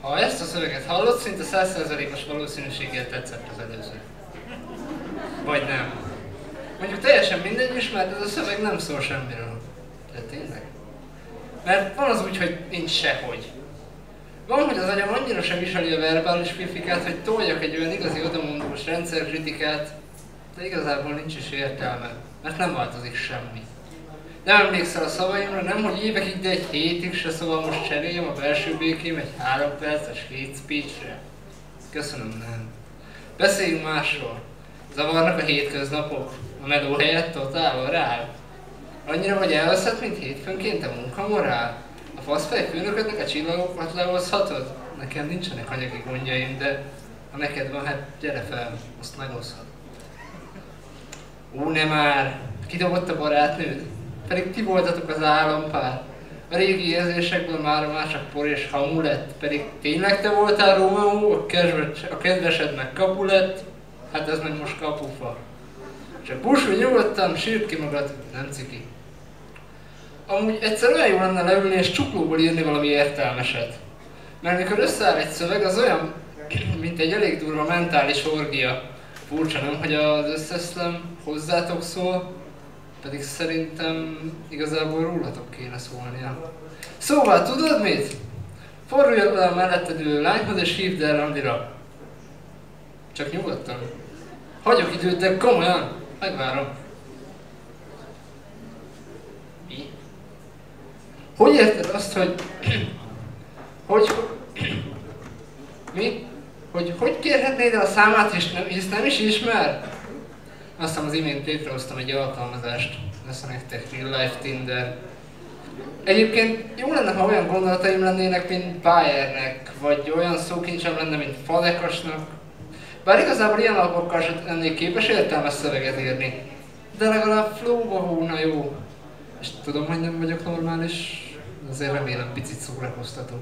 Ha ezt a szöveget hallod, szinte 100%-os valószínűséggel tetszett az előző. Vagy nem. Mondjuk teljesen mindegy is, mert ez a szöveg nem szól semmiről. De tényleg? Mert van az úgy, hogy nincs sehogy. Van, hogy az agyam annyira sem viseli a verbális fifikát, hogy toljak egy olyan igazi odamondós rendszerkritikát, de igazából nincs is értelme, mert nem változik semmi. Nem emlékszel a szavaimra, nem hogy évekig, de egy hétig se, szóval most cseréljem a belső békém egy három perces hate speechre. Köszönöm, nem. Beszéljünk másról. Zavarnak a hétköznapok? A meló helyett totál rá? Annyira vagy elveszett, mint hétfőnként a munkamorál? A faszfej főnöködnek a csillagokat lehozhatod? Nekem nincsenek anyagi gondjaim, de ha neked van, hát gyere fel, azt megoszthat. Ó, ne már! Kidobott a barátnőd? Pedig ti voltatok az állampár. A régi érzésekből már már csak por és hamu lett, pedig tényleg te voltál Rómeó, a, kedves, a kedvesed meg kapu lett, hát ez meg most kapufa. Csak búsulj nyugodtan, sírd ki magad, nem ciki. Amúgy egyszer olyan jó lenne leülni és csuklóból írni valami értelmeset. Mert mikor összeáll egy szöveg, az olyan, mint egy elég durva mentális orgia. Furcsa nem, hogy az összeszlem hozzátok szól, pedig szerintem igazából rólatok kéne szólnia. Szóval tudod mit? Fordulj le a melletted ülő lányhoz és hívd el Randira. Csak nyugodtan. Hagyok időt, de komolyan. Megvárom. Mi? Hogy érted azt, hogy... hogy... Mi? Hogy hogy kérhetnéd el a számát, és nem, hisz nem is ismer? Aztán az imént létrehoztam egy alkalmazást. Lesz nektek Real Life Tinder. Egyébként jó lenne, ha olyan gondolataim lennének, mint Bayernek, vagy olyan szókincsem lenne, mint Fadekasnak. Bár igazából ilyen alapokkal sem lennék képes értelmes szöveget írni. De legalább flowba hóna jó. És tudom, hogy nem vagyok normális, azért remélem picit szórakoztató.